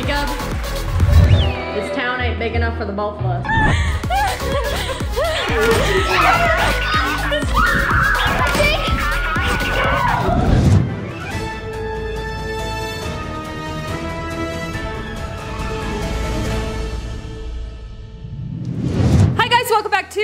Jacob, this town ain't big enough for the both of us. Hi guys, welcome back to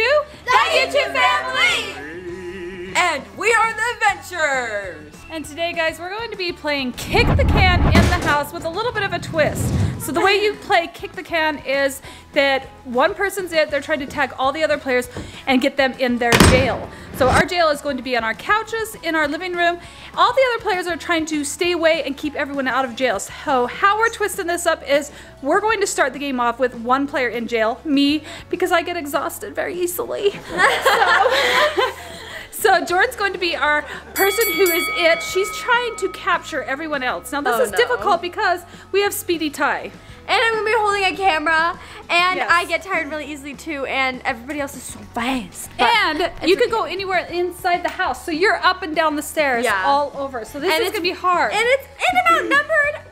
And today, guys, we're going to be playing Kick the Can in the House with a little bit of a twist. So the way you play Kick the Can is that one person's it, they're trying to tag all the other players and get them in their jail. So our jail is going to be on our couches, in our living room. All the other players are trying to stay away and keep everyone out of jail. So how we're twisting this up is we're going to start the game off with one player in jail, me, because I get exhausted very easily. so, So Jordan's going to be our person who is it. She's trying to capture everyone else. Now this Oh, is no. difficult because we have Speedy Ty. And I'm gonna be holding a camera, and Yes. I get tired really easily too, and everybody else is so fast. And you can okay. go anywhere inside the house. So you're up and down the stairs Yeah. all over. So this And is gonna be hard. And it's and I'm outnumbered one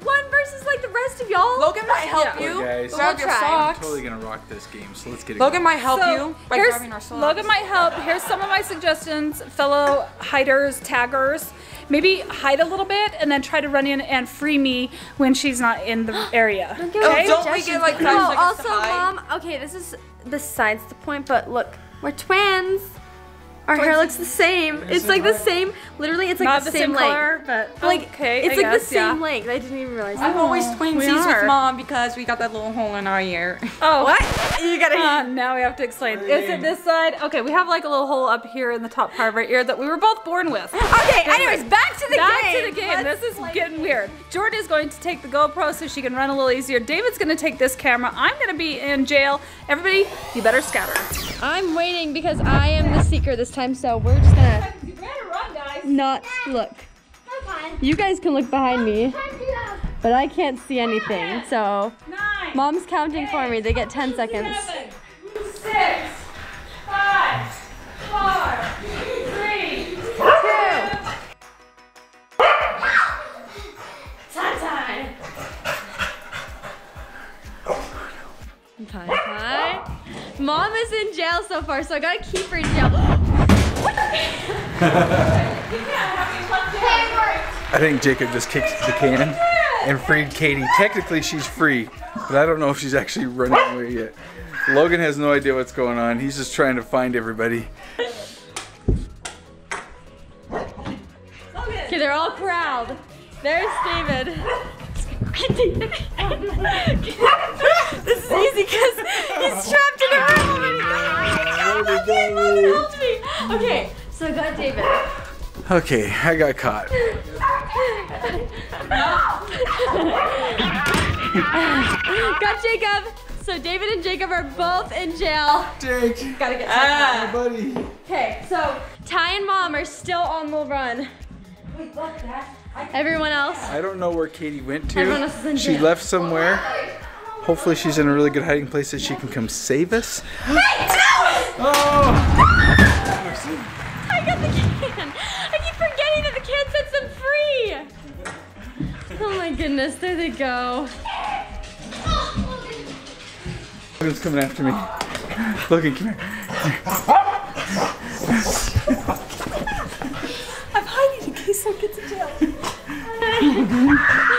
versus like the rest of y'all. Logan might help Yeah. you. Look, guys. Grab We'll your try. socks. Totally gonna rock this game, so let's get it Logan going. might help so you by here's, grabbing our socks. Logan might help. Here's some of my suggestions, fellow hiders, taggers. Maybe hide a little bit and then try to run in and free me when she's not in the area. Oh, Okay? don't we get like five No, seconds also, mom. Okay, this is besides the point, but look, we're twins. Our hair looks the same. It's like the same. Literally, it's like not the, the same, same, length. color, but Like okay, it's I like guess, the same yeah. length. I didn't even realize. I'm that. always we twinsies with mom because we got that little hole in our ear. Oh, what? You gotta. Uh, now we have to explain. Is it this side? Okay, we have like a little hole up here in the top part of our ear that we were both born with. Okay. Anyways, back to the Back game. Back to the game. Let's this is play- getting weird. Jordan is going to take the GoPro so she can run a little easier. David's going to take this camera. I'm going to be in jail. Everybody, you better scatter. I'm waiting because I am the seeker this time, so we're just gonna You better run, guys. not look. You guys can look behind me, oh, but I can't see anything. So Nine. mom's counting for me. They get 10 seconds. Seven, six, five, four, three, two. Time, time. Time, time. Mom is in jail so far, so I gotta keep her in jail. I think Jacob just kicked the can and freed Katie. Technically, she's free, but I don't know if she's actually running away yet. Logan has no idea what's going on. He's just trying to find everybody. Okay, they're all corralled. There's David. this is easy because he's trapped in a room. Oh my God, Logan helped me. Okay, so I got David. Okay, I got caught. Got Jacob. So David and Jacob are both in jail. Jake, Gotta get Ah. buddy. Okay, so Ty and Mom are still on the run. Everyone else. I don't know where Katie went Everyone else is to. in She left somewhere. Hopefully, she's in a really good hiding place that she can come save us. Oh! I got the can. I keep forgetting that the can sets them free. Oh my goodness, there they go. Logan's coming after me. Logan, come here. I'm hiding in case someone gets in jail.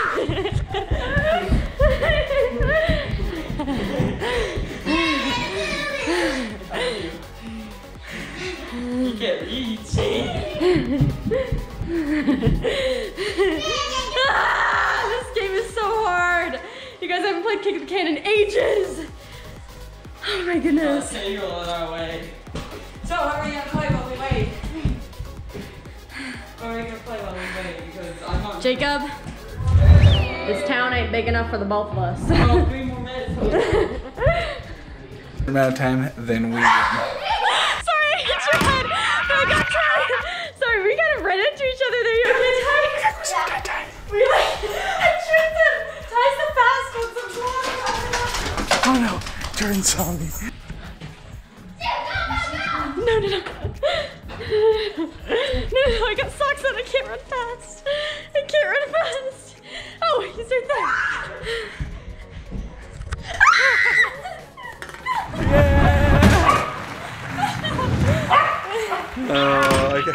How are you play while we wait? Because I'm not. Jacob. This town ain't big enough for the both of us. Oh, three more minutes. amount of time, then we. Sorry, I hit your head. But I got tired. Sorry, we kind of ran into each other there. You okay, Ty? We like, I tripped him. Ty's the fast one, so I'm Oh no, Jordan saw me. No, no, no. I got socks on. I can't run fast. I can't run fast. Oh, he's right there. yeah. oh, okay.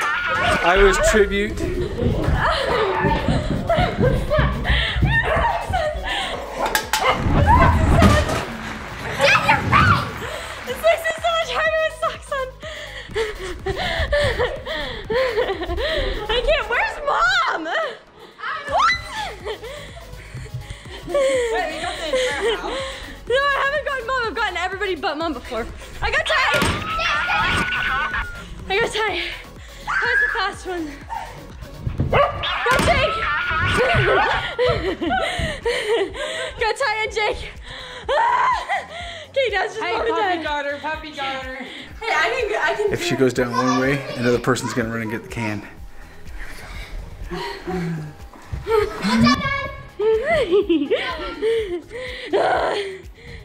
I was tribute. I got Where's the fast one? Go Jake. go Ty and Jake. Okay, now it's just Hey, mom and puppy dad. got her, puppy got her. Hey, I can. I can. If she goes down one way, another person's gonna run and get the can. Here we go.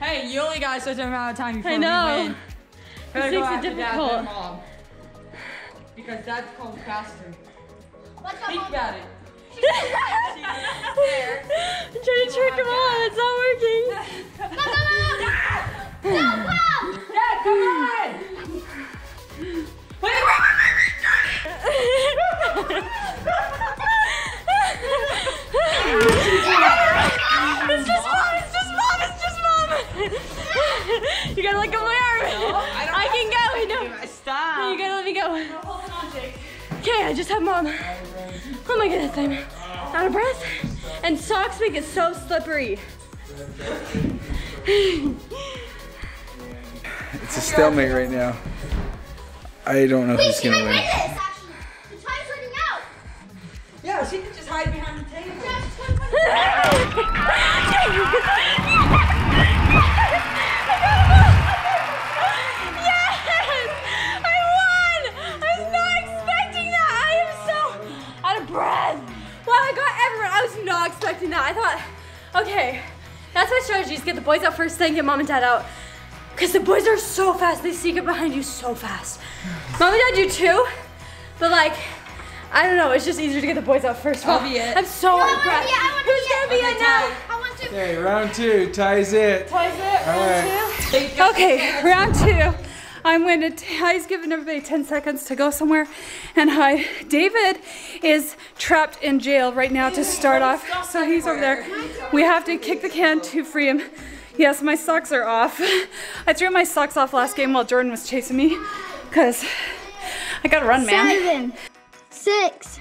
Hey, you only got such an amount of time before I know. we win. Better This makes it difficult. Than mom. Because dad's comes faster. Think about it. I'm trying to trick him on. It's not working. Dad, come on! Wait, It's just mom. It's just mom. It's just mom. you gotta let go I just have mom. Oh my goodness, I'm out of breath. And socks make it so slippery. It's a stalemate right now. I don't know who's gonna win. Yeah, she could just hide behind the table. was not expecting that. I thought, okay, that's my strategy: is get the boys out first, then get mom and dad out. Because the boys are so fast. They sneak up behind you so fast. Mom and dad do too, but like, I don't know. It's just easier to get the boys out first. I'll be it. I'm so out of breath. Who's gonna be it now? Okay, round two. Ty's it. Twice it. All right. Okay, round two. I'm going to, Ty's giving everybody 10 seconds to go somewhere and hide. David is trapped in jail right now to start off, so he's over there. We have to kick the can to free him. Yes, my socks are off. I threw my socks off last game while Jordan was chasing me because I gotta run, man. Seven, six,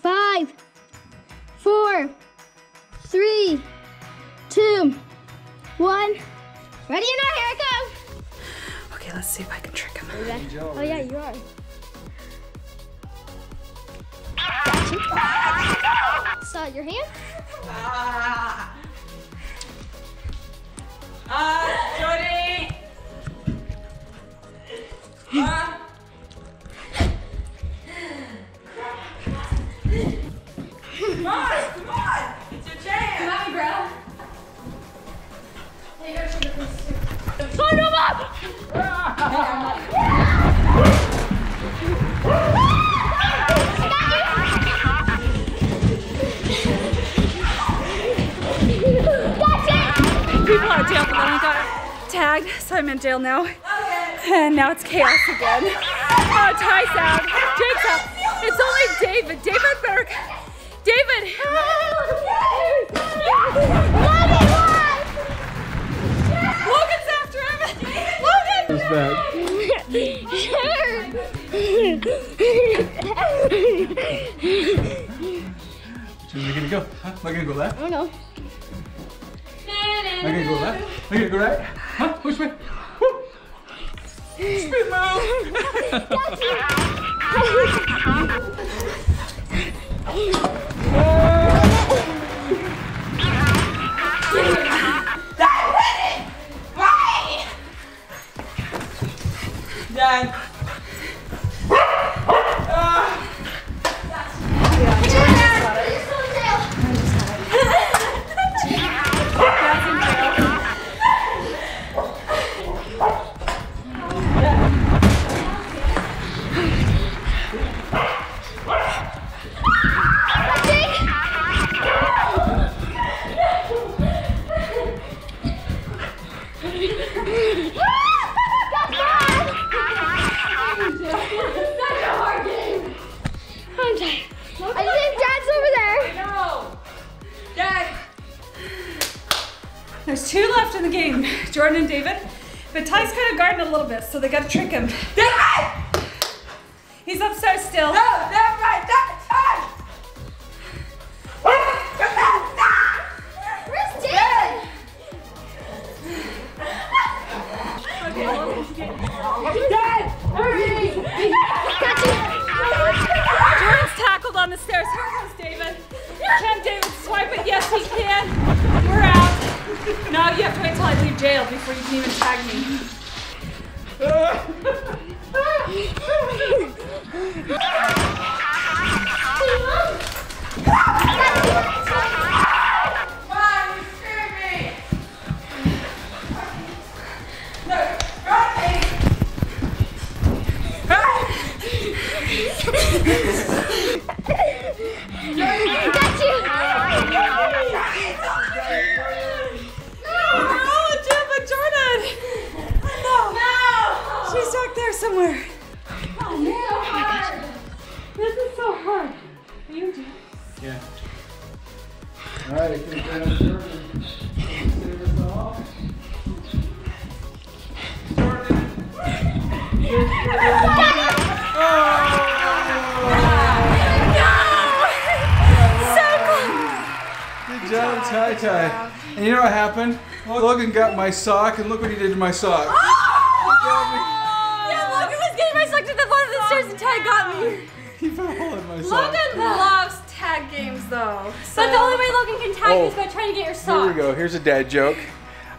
five, four, three, two, one. Ready or not? Here I go. Okay, let's see if I can trick him. Oh yeah, you are. Saw your hand? Ah. Ah, Jody! Ah. Tagged, so I'm in jail now. And now it's chaos again. Oh, Ty's out. Jake's out. It's only David. David Burke. David! Logan's after him! Logan! Who's back? Which way are you gonna go? Huh? Am I gonna go left? Oh no. Am I gonna go left? Am I gonna go right? Huh? Which way? Woo! Speed move! Dad. There's two left in the game, Jordan and David. But Ty's kind of guarding a little bit, so they gotta trick him. David! He's upstairs still. No, no. Job, Ty Ty. And you know what happened? Logan got my sock, and look what he did to my sock. Oh! Yeah, Logan was getting my sock to the bottom of the stairs and Ty got me. He put a hole in my sock. Logan loves tag games though. But the only way Logan can tag Oh. you is by trying to get your sock. Here we go. Here's a dad joke.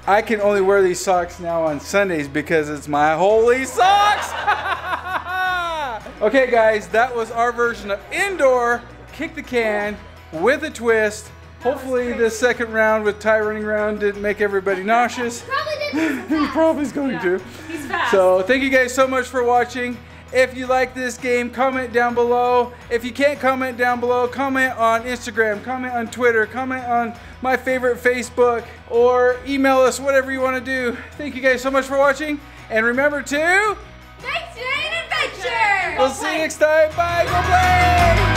I can only wear these socks now on Sundays because it's my holy socks. okay, guys, that was our version of indoor kick the can with a twist. Hopefully, the second round with Ty running around didn't make everybody nauseous. Probably didn't. he probably is going to. He's fast. So thank you guys so much for watching. If you like this game, comment down below. If you can't comment down below, comment on Instagram, comment on Twitter, comment on my favorite Facebook, or email us, whatever you want to do. Thank you guys so much for watching. And remember to, Thanks, Jane Adventure! we'll see you next time. Bye, go play!